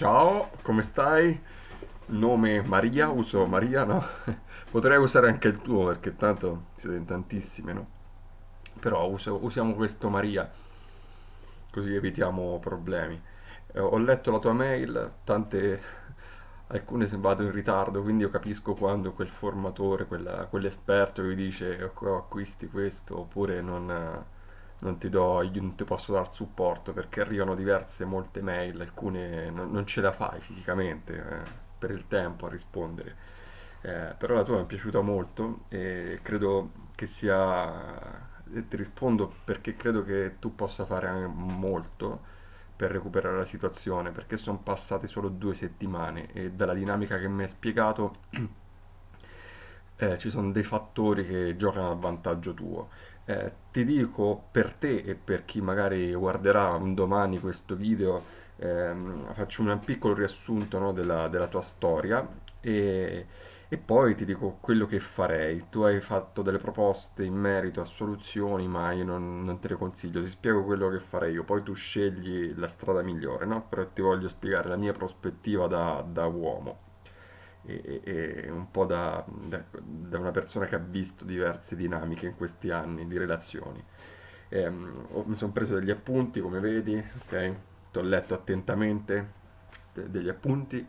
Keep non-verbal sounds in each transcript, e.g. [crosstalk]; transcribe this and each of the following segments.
Ciao, come stai? Nome Maria, uso Maria, no? Potrei usare anche il tuo perché tanto siete in tantissime, no? Però uso- usiamo questo Maria, così evitiamo problemi. Eh, ho letto la tua mail, tante, alcune se vado in ritardo, quindi io capisco quando quel formatore, quell'esperto vi dice "Oh, acquisti questo oppure non, non ti do, non ti posso dar supporto perché arrivano diverse, molte mail, alcune non, non ce la fai fisicamente eh, per il tempo a rispondere. Eh, però la tua mi è piaciuta molto e credo che sia... Ti rispondo perché credo che tu possa fare molto per recuperare la situazione, perché sono passate solo due settimane e dalla dinamica che mi hai spiegato [clears throat] eh, ci sono dei fattori che giocano a vantaggio tuo. Eh, ti dico per te e per chi magari guarderà un domani questo video, ehm, faccio un piccolo riassunto, no, della, della tua storia e, e poi ti dico quello che farei. Tu hai fatto delle proposte in merito a soluzioni, ma io non, non te le consiglio. Ti spiego quello che farei io, poi tu scegli la strada migliore, no? Però ti voglio spiegare la mia prospettiva da, da uomo e, e- e un po' da, da- da una persona che ha visto diverse dinamiche in questi anni di relazioni. Ehm, ho- mi sono preso degli appunti, come vedi, ok? Ti ho letto attentamente de- degli appunti.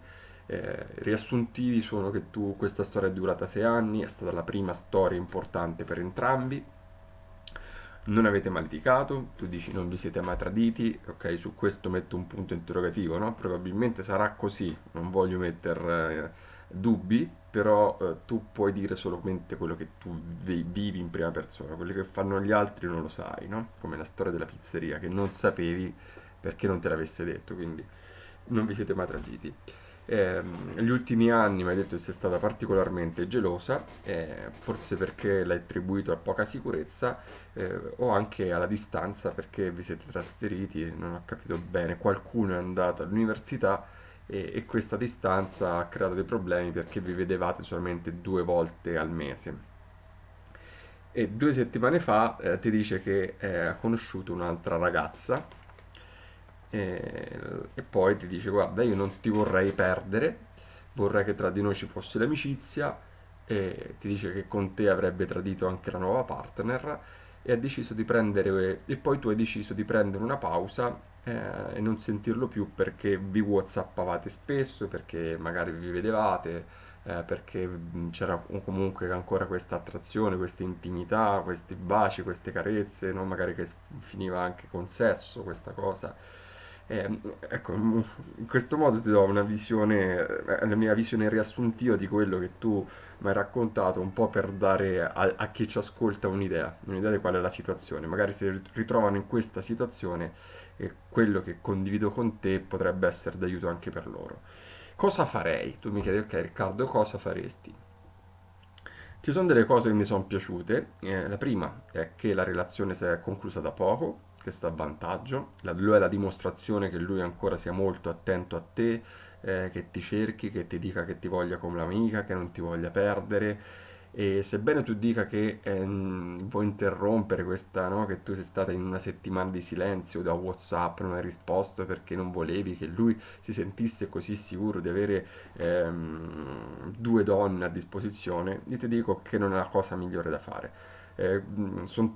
Eh, riassuntivi sono che tu, questa storia è durata sei anni, è stata la prima storia importante per entrambi. Non avete mai litigato, tu dici non vi siete mai traditi, ok? Su questo metto un punto interrogativo, no? Probabilmente sarà così, non voglio mettere eh, dubbi, però eh, tu puoi dire solamente quello che tu vi- vivi in prima persona, quello che fanno gli altri non lo sai, no? Come la storia della pizzeria che non sapevi perché non te l'avesse detto, quindi non vi siete mai traditi. Ehm, negli ultimi anni mi hai detto che sei stata particolarmente gelosa, eh, forse perché l'hai attribuito a poca sicurezza, eh, o anche alla distanza perché vi siete trasferiti, non ho capito bene, qualcuno è andato all'università e, e questa distanza ha creato dei problemi perché vi vedevate solamente due volte al mese. E due settimane fa eh, ti dice che eh, ha conosciuto un'altra ragazza e, e poi ti dice guarda io non ti vorrei perdere, vorrei che tra di noi ci fosse l'amicizia e ti dice che con te avrebbe tradito anche la nuova partner e ha deciso di prendere e poi tu hai deciso di prendere una pausa eh, e non sentirlo più perché vi whatsappavate spesso, perché magari vi vedevate, eh, perché mh, c'era comunque ancora questa attrazione, questa intimità, questi baci, queste carezze, no? Magari che finiva anche con sesso, questa cosa. Eh, ecco, m- in questo modo ti do una visione, eh, la mia visione riassuntiva di quello che tu mi hai raccontato, un po' per dare a, a chi ci ascolta un'idea, un'idea di qual è la situazione. Magari si ritrovano in questa situazione e quello che condivido con te potrebbe essere d'aiuto anche per loro. Cosa farei? Tu mi chiedi, ok Riccardo, cosa faresti? Ci sono delle cose che mi sono piaciute. Eh, la prima è che la relazione si è conclusa da poco, questo a vantaggio. La, è la dimostrazione che lui ancora sia molto attento a te, eh, che ti cerchi, che ti dica che ti voglia come l'amica, che non ti voglia perdere. E sebbene tu dica che ehm, vuoi interrompere questa, no? Che tu sei stata in una settimana di silenzio da WhatsApp, non hai risposto perché non volevi che lui si sentisse così sicuro di avere ehm, due donne a disposizione, io ti dico che non è la cosa migliore da fare. Eh,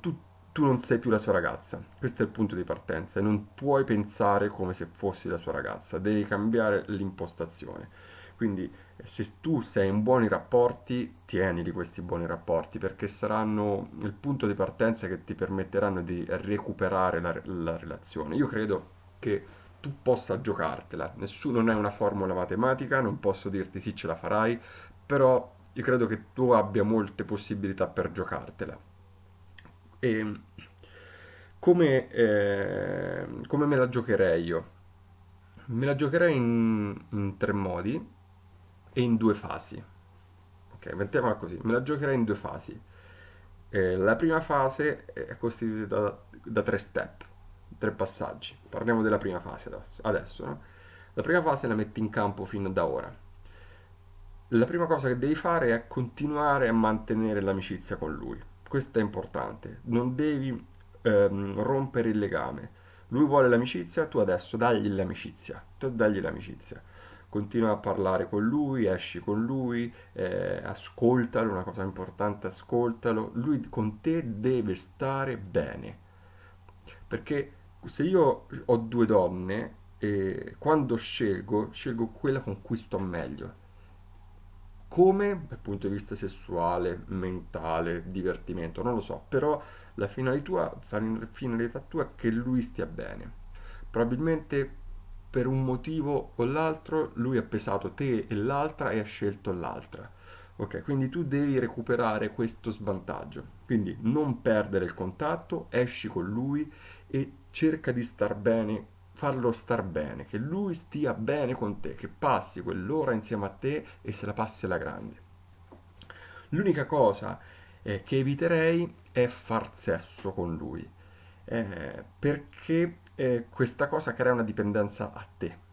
tu, tu non sei più la sua ragazza, questo è il punto di partenza non puoi pensare come se fossi la sua ragazza, devi cambiare l'impostazione. Quindi eh, se tu sei in buoni rapporti, tienili questi buoni rapporti perché saranno il punto di partenza che ti permetteranno di recuperare la, la relazione. Io credo che tu possa giocartela, nessuno non è una formula matematica, non posso dirti sì ce la farai, però io credo che tu abbia molte possibilità per giocartela. E come, eh, come me la giocherei io? Me la giocherei in, in tre modi e in due fasi. Ok, mettiamola così, me la giocherei in due fasi. Eh, la prima fase è costituita da, da tre step, tre passaggi. Parliamo della prima fase adesso, adesso, no? La prima fase la metti in campo fin da ora. La prima cosa che devi fare è continuare a mantenere l'amicizia con lui. Questo è importante. Non devi ehm, rompere il legame. Lui vuole l'amicizia, tu adesso dagli l'amicizia, tu dagli l'amicizia. Continua a parlare con lui, esci con lui, eh, ascoltalo, una cosa importante, ascoltalo. Lui con te deve stare bene. Perché se io ho due donne, eh, quando scelgo, scelgo quella con cui sto meglio come dal punto di vista sessuale, mentale, divertimento, non lo so, però la finalità, finalità tua è che lui stia bene. Probabilmente per un motivo o l'altro lui ha pesato te e l'altra e ha scelto l'altra. Ok, quindi tu devi recuperare questo svantaggio. Quindi non perdere il contatto, esci con lui e cerca di star bene farlo star bene, che lui stia bene con te, che passi quell'ora insieme a te e se la passi alla grande. L'unica cosa eh, che eviterei è far sesso con lui, eh, perché eh, questa cosa crea una dipendenza a te.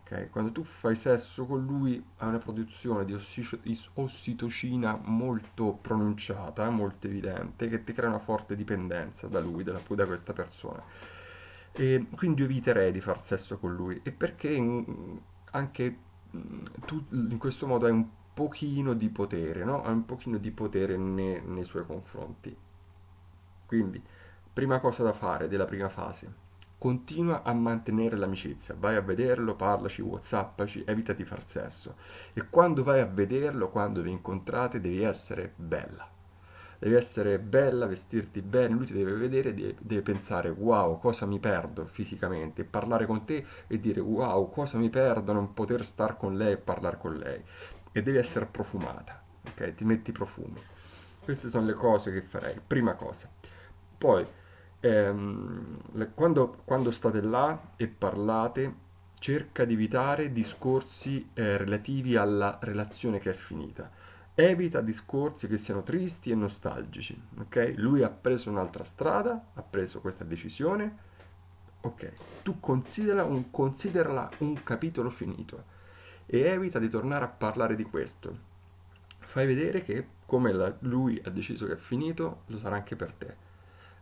Okay? Quando tu fai sesso con lui hai una produzione di ossitocina molto pronunciata, molto evidente, che ti crea una forte dipendenza da lui, da, da questa persona e quindi eviterei di far sesso con lui. E perché in, anche tu in questo modo hai un pochino di potere, no? Hai un pochino di potere nei, nei suoi confronti. Quindi, prima cosa da fare della prima fase, continua a mantenere l'amicizia, vai a vederlo, parlaci, whatsappaci, evita di far sesso. E quando vai a vederlo, quando vi incontrate, devi essere bella devi essere bella, vestirti bene, lui ti deve vedere, deve, deve pensare wow, cosa mi perdo fisicamente, parlare con te e dire wow, cosa mi perdo non poter star con lei e parlare con lei. E devi essere profumata, ok? Ti metti profumi. Queste sono le cose che farei, prima cosa. Poi, ehm, quando, quando state là e parlate, cerca di evitare discorsi eh, relativi alla relazione che è finita evita discorsi che siano tristi e nostalgici, ok? Lui ha preso un'altra strada, ha preso questa decisione, ok? Tu considerala un, considerala un capitolo finito e evita di tornare a parlare di questo. Fai vedere che come la, lui ha deciso che è finito, lo sarà anche per te.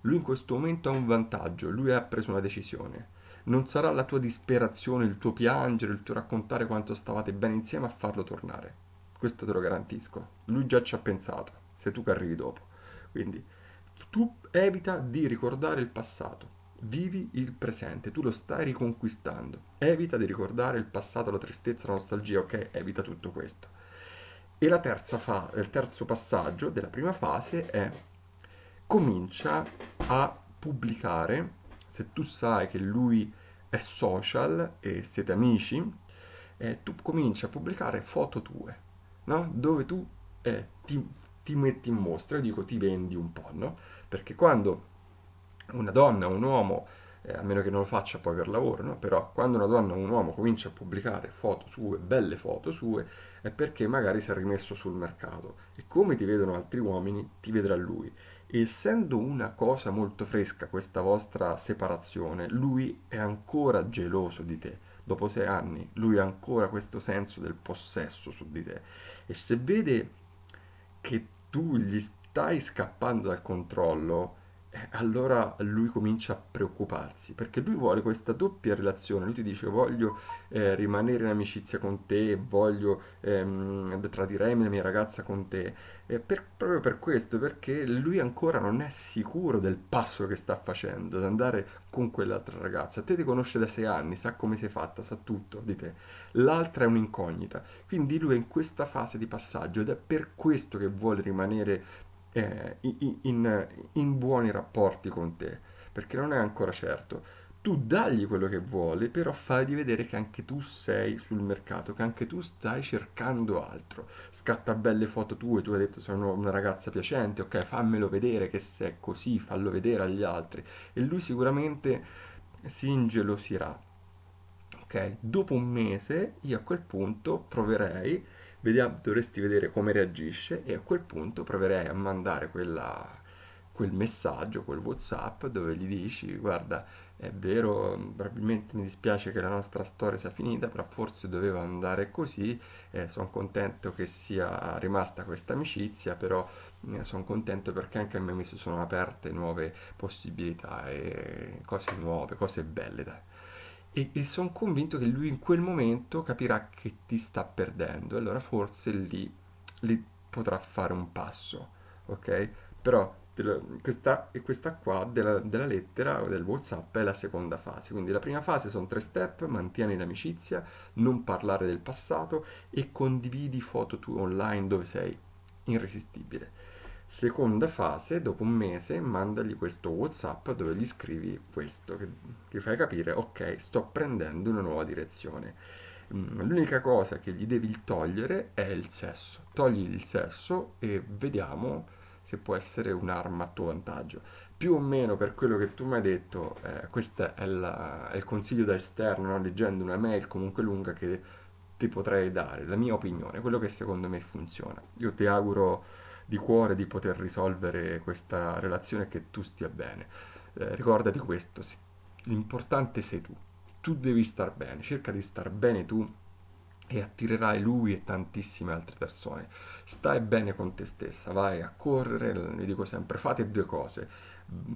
Lui in questo momento ha un vantaggio, lui ha preso una decisione. Non sarà la tua disperazione, il tuo piangere, il tuo raccontare quanto stavate bene insieme a farlo tornare questo te lo garantisco. Lui già ci ha pensato, sei tu che arrivi dopo. Quindi tu evita di ricordare il passato, vivi il presente, tu lo stai riconquistando. Evita di ricordare il passato, la tristezza, la nostalgia, ok? Evita tutto questo. E la terza fa- il terzo passaggio della prima fase è comincia a pubblicare, se tu sai che lui è social e siete amici, eh, tu cominci a pubblicare foto tue no? dove tu eh, ti, ti, metti in mostra, io dico ti vendi un po', no? Perché quando una donna o un uomo, eh, a meno che non lo faccia poi per lavoro, no? Però quando una donna o un uomo comincia a pubblicare foto sue, belle foto sue, è perché magari si è rimesso sul mercato e come ti vedono altri uomini, ti vedrà lui. E essendo una cosa molto fresca questa vostra separazione, lui è ancora geloso di te dopo sei anni, lui ha ancora questo senso del possesso su di te. E se vede che tu gli stai scappando dal controllo, allora lui comincia a preoccuparsi perché lui vuole questa doppia relazione. Lui ti dice: Voglio eh, rimanere in amicizia con te, voglio ehm, tradire la mia ragazza con te. E per, proprio per questo, perché lui ancora non è sicuro del passo che sta facendo, ad andare con quell'altra ragazza. Te ti conosce da sei anni, sa come sei fatta, sa tutto di te. L'altra è un'incognita. Quindi lui è in questa fase di passaggio ed è per questo che vuole rimanere eh, in, in, in buoni rapporti con te, perché non è ancora certo. Tu dagli quello che vuole, però fai vedere che anche tu sei sul mercato, che anche tu stai cercando altro. Scatta belle foto tue, tu hai detto sono una ragazza piacente, ok, fammelo vedere che sei così, fallo vedere agli altri. E lui sicuramente si ingelosirà. Ok, dopo un mese io a quel punto proverei Vediamo, dovresti vedere come reagisce e a quel punto proverei a mandare quella, quel messaggio, quel WhatsApp dove gli dici guarda è vero, probabilmente mi dispiace che la nostra storia sia finita, però forse doveva andare così, eh, sono contento che sia rimasta questa amicizia, però eh, sono contento perché anche a me mi sono aperte nuove possibilità e cose nuove, cose belle, dai. E, e sono convinto che lui in quel momento capirà che ti sta perdendo, e allora forse lì, lì potrà fare un passo, ok? Però questa, questa qua della, della lettera o del WhatsApp è la seconda fase. Quindi la prima fase sono tre step, mantieni l'amicizia, non parlare del passato e condividi foto tu online dove sei irresistibile. Seconda fase, dopo un mese, mandagli questo WhatsApp dove gli scrivi questo, che ti fai capire, ok, sto prendendo una nuova direzione. Mm, l'unica cosa che gli devi togliere è il sesso. Togli il sesso e vediamo se può essere un'arma a tuo vantaggio. Più o meno per quello che tu mi hai detto, eh, questo è, è, il consiglio da esterno, no? leggendo una mail comunque lunga che ti potrei dare, la mia opinione, quello che secondo me funziona. Io ti auguro di cuore di poter risolvere questa relazione e che tu stia bene. Eh, ricordati questo, l'importante sei tu, tu devi star bene, cerca di star bene tu e attirerai lui e tantissime altre persone. Stai bene con te stessa, vai a correre, vi dico sempre, fate due cose,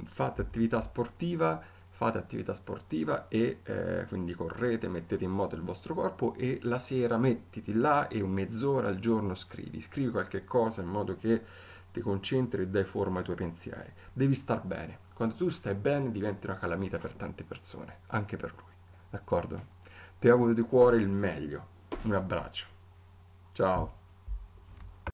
fate attività sportiva, fate attività sportiva e eh, quindi correte, mettete in moto il vostro corpo e la sera mettiti là e mezz'ora al giorno scrivi, scrivi qualche cosa in modo che ti concentri e dai forma ai tuoi pensieri. Devi star bene. Quando tu stai bene diventi una calamita per tante persone, anche per lui. D'accordo? Ti auguro di cuore il meglio. Un abbraccio. Ciao.